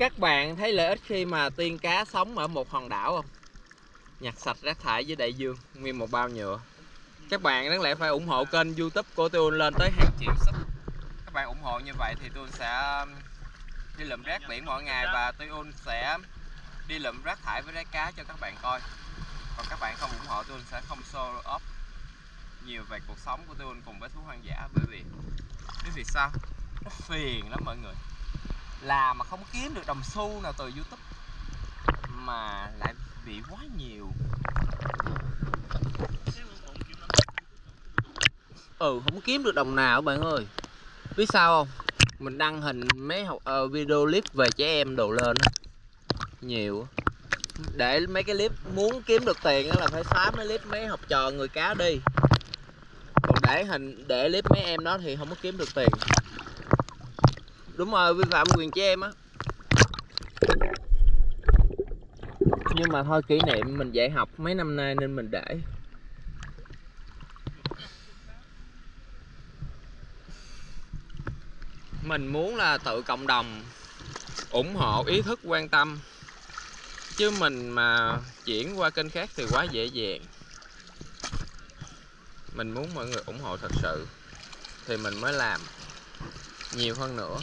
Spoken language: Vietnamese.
Các bạn thấy lợi ích khi mà tiên cá sống ở một hòn đảo không? Nhặt sạch rác thải dưới đại dương, nguyên một bao nhựa. Các bạn đáng lẽ phải ủng hộ kênh youtube của tôi lên tới hàng triệu sub. Các bạn ủng hộ như vậy thì tôi sẽ um, đi lượm rác biển mỗi ngày và tôi sẽ đi lượm rác thải với rác cá cho các bạn coi. Còn các bạn không ủng hộ tôi sẽ không show up nhiều về cuộc sống của tôi cùng với thú hoang dã bởi vì cái vì sao? Nó phiền lắm mọi người làm mà không kiếm được đồng xu nào từ youtube. Mà lại bị quá nhiều. Ừ không kiếm được đồng nào bạn ơi. Biết sao không? Mình đăng hình mấy học uh, video clip về trẻ em đồ lên nhiều để mấy cái clip muốn kiếm được tiền đó là phải xóa mấy clip mấy học trò người cá đi. Còn để hình để clip mấy em đó thì không có kiếm được tiền đúng rồi, vi phạm quyền trẻ em á. Nhưng mà thôi, kỷ niệm mình dạy học mấy năm nay nên mình để. Mình muốn là tự cộng đồng, ủng hộ, ý thức, quan tâm. Chứ mình mà chuyển qua kênh khác thì quá dễ dàng. Mình muốn mọi người ủng hộ thật sự, thì mình mới làm nhiều hơn nữa.